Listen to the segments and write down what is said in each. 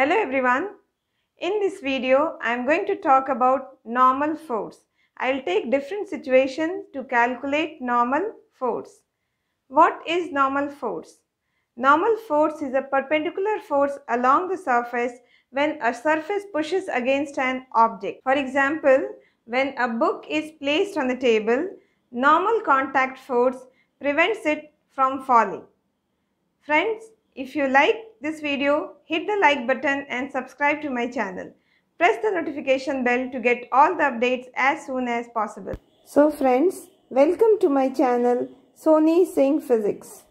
Hello everyone. In this video, I am going to talk about normal force. I will take different situations to calculate normal force. What is normal force? Normal force is a perpendicular force along the surface when a surface pushes against an object. For example, when a book is placed on the table, normal contact force prevents it from falling. Friends, if you like this video, hit the like button and subscribe to my channel. Press the notification bell to get all the updates as soon as possible. So friends, welcome to my channel Soni Singh Physics.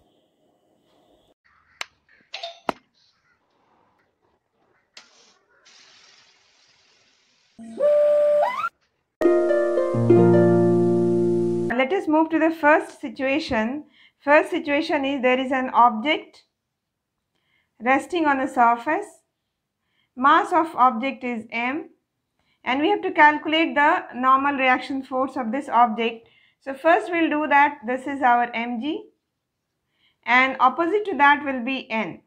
Let us move to the first situation. First situation is there is an object resting on the surface. Mass of object is m and we have to calculate the normal reaction force of this object. So first we will do that this is our mg and opposite to that will be n.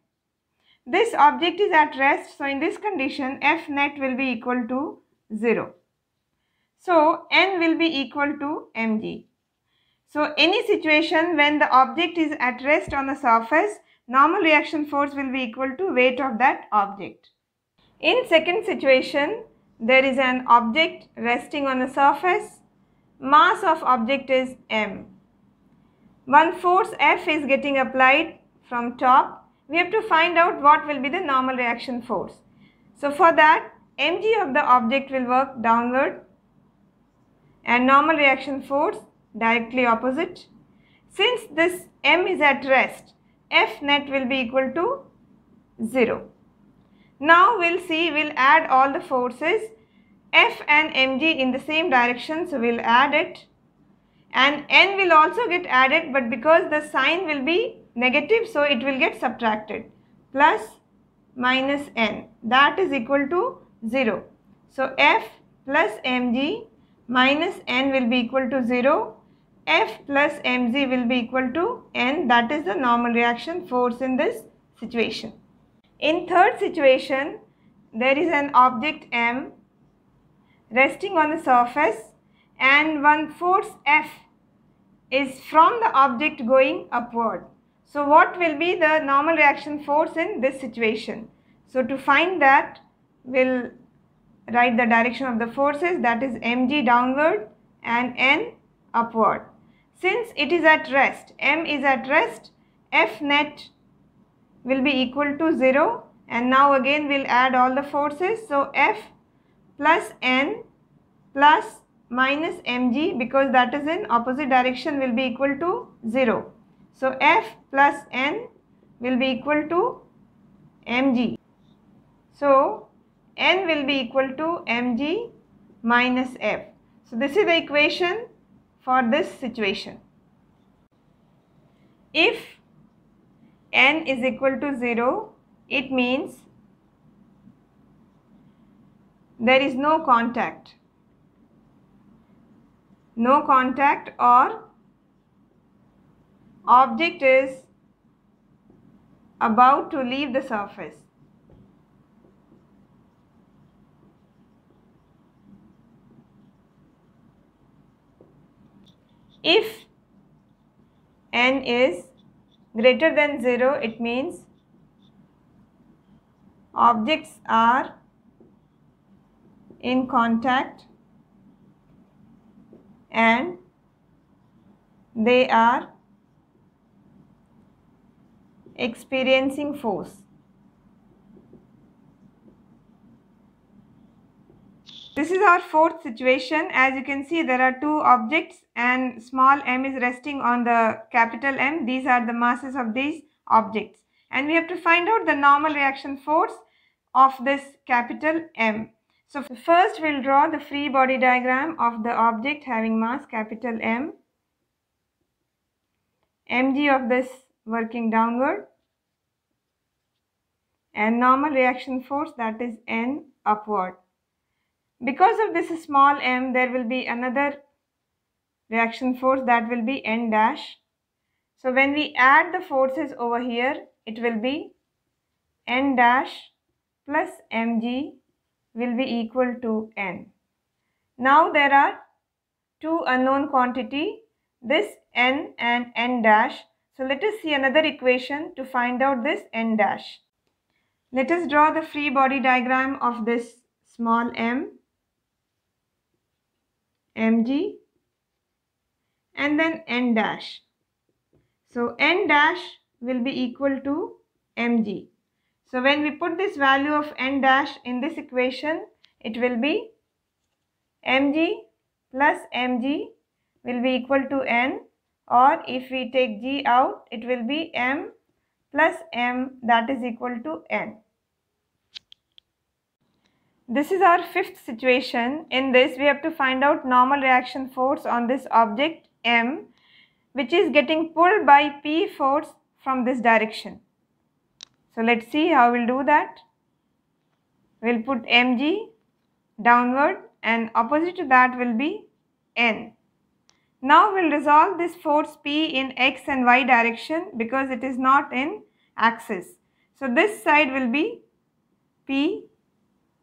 This object is at rest so in this condition f net will be equal to 0. So n will be equal to mg. So any situation when the object is at rest on the surface normal reaction force will be equal to weight of that object. In second situation, there is an object resting on the surface. Mass of object is m. One force F is getting applied from top. We have to find out what will be the normal reaction force. So for that, mg of the object will work downward and normal reaction force directly opposite. Since this m is at rest, F net will be equal to 0. Now we'll see, we'll add all the forces. F and mg in the same direction, so we'll add it. And n will also get added but because the sign will be negative so it will get subtracted. Plus minus n. That is equal to 0. So F plus mg minus n will be equal to 0 F plus mg will be equal to n that is the normal reaction force in this situation. In third situation there is an object m resting on the surface and one force F is from the object going upward. So what will be the normal reaction force in this situation? So to find that we'll write the direction of the forces that is mg downward and n upward. Since it is at rest, m is at rest, F net will be equal to 0 and now again we'll add all the forces. So F plus n plus minus mg because that is in opposite direction will be equal to 0. So F plus n will be equal to mg. So n will be equal to mg minus F. So this is the equation for this situation. If n is equal to 0, it means there is no contact. No contact or object is about to leave the surface. If n is greater than 0, it means objects are in contact and they are experiencing force. This is our fourth situation. As you can see, there are two objects and small m is resting on the capital M. These are the masses of these objects. And we have to find out the normal reaction force of this capital M. So first we'll draw the free body diagram of the object having mass capital M. mg of this working downward and normal reaction force that is N upward. Because of this small m, there will be another reaction force that will be n dash. So when we add the forces over here, it will be n dash plus mg will be equal to n. Now there are two unknown quantity this n and n dash. So let us see another equation to find out this n dash. Let us draw the free body diagram of this small m, mg and then n dash. So n dash will be equal to mg. So when we put this value of n dash in this equation, it will be mg plus mg will be equal to n or if we take g out, it will be m plus m that is equal to n. This is our fifth situation. In this, we have to find out normal reaction force on this object m which is getting pulled by p force from this direction. So let's see how we'll do that. We'll put mg downward and opposite to that will be n. Now we'll resolve this force p in x and y direction because it is not in axis. So this side will be p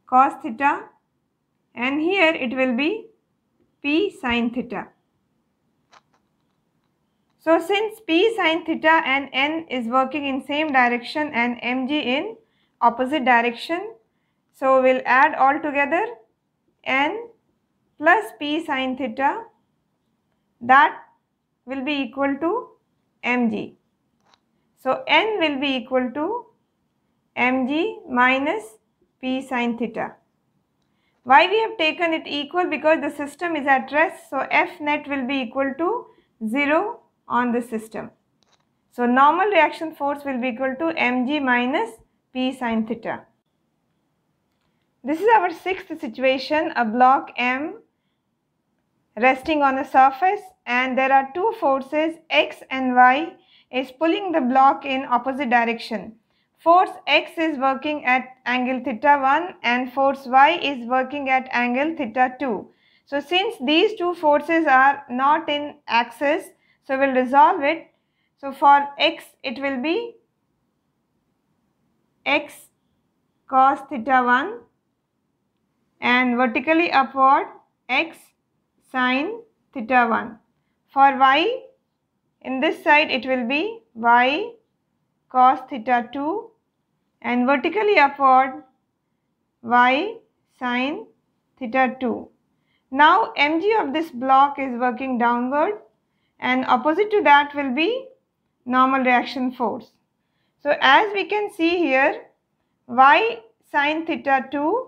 cos theta and here it will be p sin theta. So since p sin theta and n is working in same direction and mg in opposite direction, so we'll add all together n plus p sin theta that will be equal to mg. So n will be equal to mg minus p sine theta. Why we have taken it equal? Because the system is at rest. So F net will be equal to 0 on the system. So normal reaction force will be equal to mg minus p sine theta. This is our sixth situation, a block M resting on a surface and there are two forces x and y is pulling the block in opposite direction. Force x is working at angle theta 1 and force y is working at angle theta 2. So since these two forces are not in axis, so we'll resolve it. So for x it will be x cos theta 1 and vertically upward x sine theta 1. For y in this side it will be y cos theta 2 and vertically upward y sine theta 2. Now mg of this block is working downward and opposite to that will be normal reaction force. So as we can see here y sine theta 2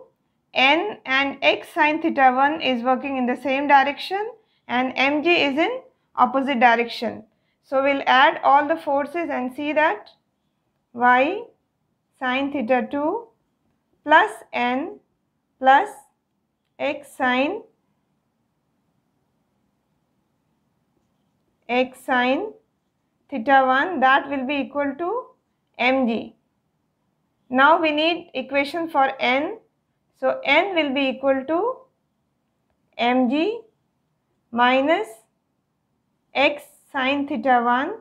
n and x sine theta 1 is working in the same direction and mg is in opposite direction. So we'll add all the forces and see that y sine theta 2 plus n plus x sine x sine theta 1 that will be equal to mg. Now we need equation for n. So n will be equal to mg minus x sine theta 1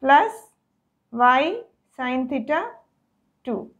plus y sine theta 2.